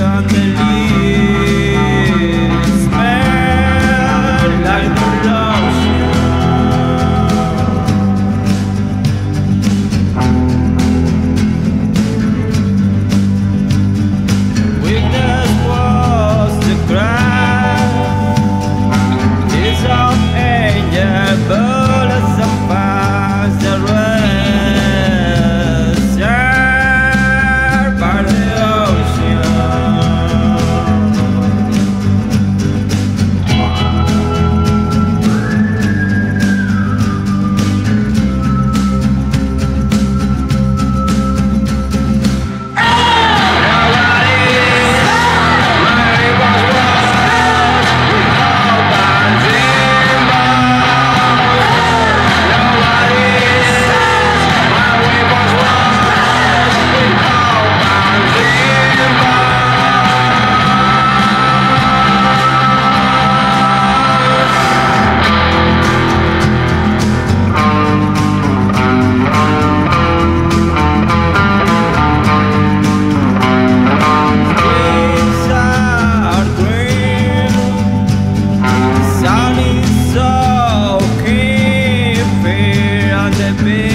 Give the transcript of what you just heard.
on me. been.